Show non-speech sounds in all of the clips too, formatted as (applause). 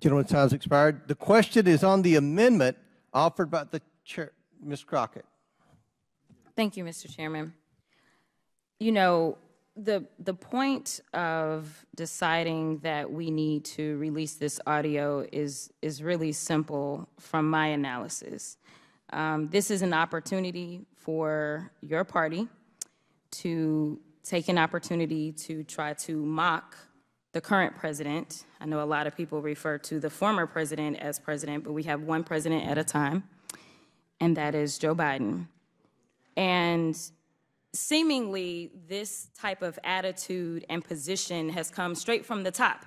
Gentleman's time has expired. The question is on the amendment offered by the chair, Ms. Crockett. Thank you, Mr. Chairman. You know, the the point of deciding that we need to release this audio is is really simple from my analysis. Um, this is an opportunity for your party to take an opportunity to try to mock the current president. I know a lot of people refer to the former president as president, but we have one president at a time, and that is Joe Biden. And seemingly, this type of attitude and position has come straight from the top.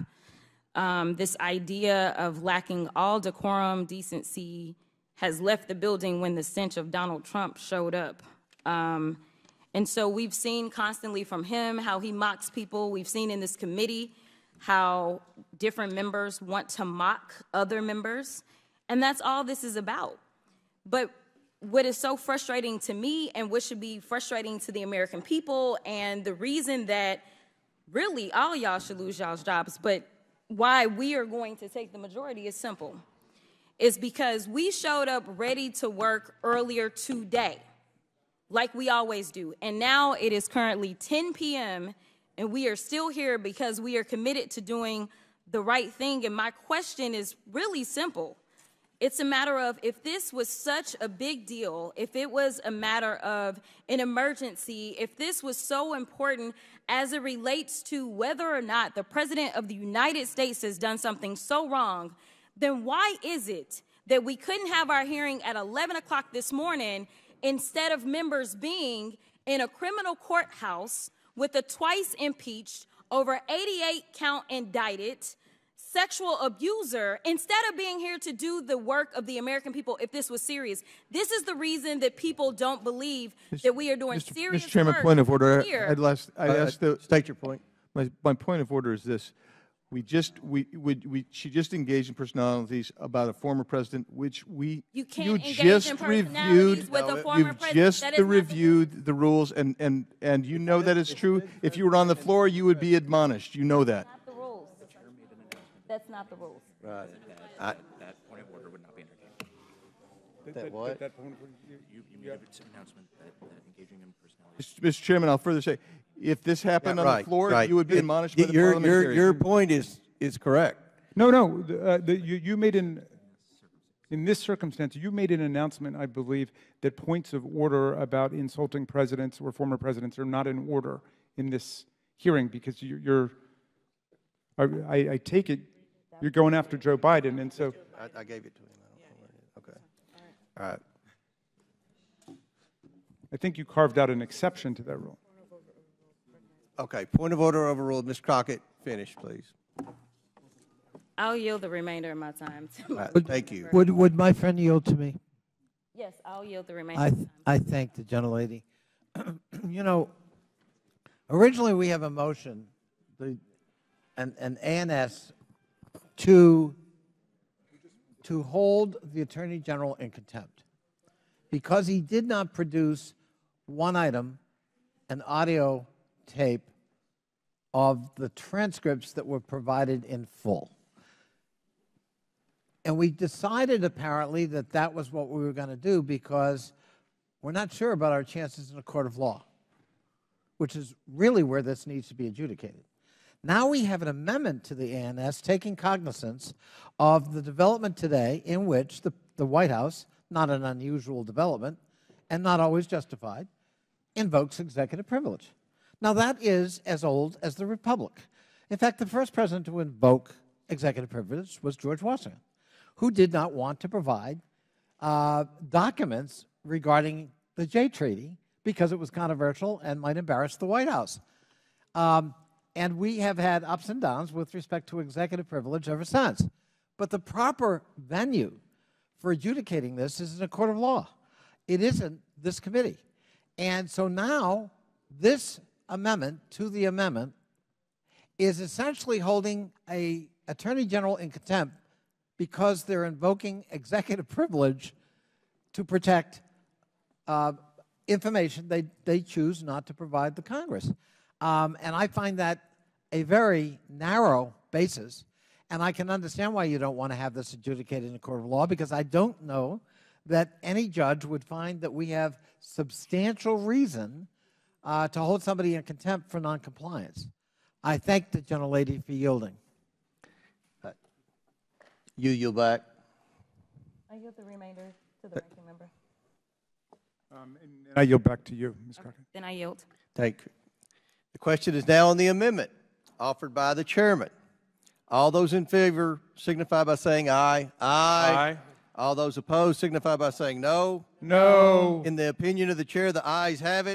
Um, this idea of lacking all decorum, decency, has left the building when the stench of Donald Trump showed up. Um, and so we've seen constantly from him how he mocks people. We've seen in this committee how different members want to mock other members. And that's all this is about. But what is so frustrating to me and what should be frustrating to the American people, and the reason that really all y'all should lose y'all's jobs, but why we are going to take the majority is simple. Is because we showed up ready to work earlier today like we always do. And now it is currently 10 p.m., and we are still here because we are committed to doing the right thing. And my question is really simple. It's a matter of if this was such a big deal, if it was a matter of an emergency, if this was so important as it relates to whether or not the President of the United States has done something so wrong, then why is it that we couldn't have our hearing at 11 o'clock this morning instead of members being in a criminal courthouse with a twice impeached, over 88 count indicted sexual abuser instead of being here to do the work of the American people if this was serious. This is the reason that people don't believe that we are doing Mr. serious Mr. Chairman, work point of order. here. I'd last, I'd Uh, ask the, State your point. my, my point of order is this. We just, we, we, we, she just engaged in personalities about a former president, which we, You can't you engage just in personalities reviewed. with a former You've president. just That is not the reviewed the rules, and, and, and you know that it's true. If you were on the floor, you would be admonished. You know that. not the rules. That's not the rules. Right. That point of order would not be entertained. That what? You, you made an announcement that, that engaging in personality. Mr. Chairman, I'll further say, if this happened Yeah, on the floor, right. you would be It- admonished by the your- your- Your point is, is correct. No, no, the, uh, the, you, you made an, in this circumstance, you made an announcement, I believe, that points of order about insulting presidents or former presidents are not in order in this hearing because you, you're, I, I, I take it, you're going after Joe Biden, and so, I, I gave it to him. I don't know what it is. Okay. All right. I think you carved out an exception to that rule. Okay, point of order overruled. Ms. Crockett, finish, please. I'll yield the remainder of my time. to- All right, Thank you. Would, would my friend yield to me? Yes, I'll yield the remainder I, of th- my time. I thank the gentlelady. (clears throat) you know, originally we have a motion, the, an, an ANS to, to hold the Attorney General in contempt because he did not produce one item, an audio tape of the transcripts that were provided in full. And we decided apparently that that was what we were going to do because we're not sure about our chances in a court of law, which is really where this needs to be adjudicated. Now we have an amendment to the ANS taking cognizance of the development today in which the, the White House, not an unusual development and not always justified, invokes executive privilege. Now, that is as old as the Republic. In fact, the first president to invoke executive privilege was George Washington, who did not want to provide uh, documents regarding the Jay Treaty because it was controversial and might embarrass the White House. Um, and we have had ups and downs with respect to executive privilege ever since. But the proper venue for adjudicating this is in a court of law. It isn't this committee. And so now, this amendment to the amendment is essentially holding a attorney general in contempt because they're invoking executive (laughs) privilege to protect uh, information they, they choose not to provide the Congress. Um, and I find that a very narrow basis. And I can understand why you don't want to have this adjudicated in a court of law because I don't know that any judge would find that we have substantial reason uh, to hold somebody in contempt for noncompliance. I thank the gentlelady for yielding. You yield back. I yield the remainder to the ranking member. Um, And and I yield back to you, Ms. Crockett. Then I yield. Thank you. The question is now on the amendment offered by the chairman. All those in favor signify by saying aye. aye. Aye. All those opposed signify by saying no. No. In the opinion of the chair, the ayes have it.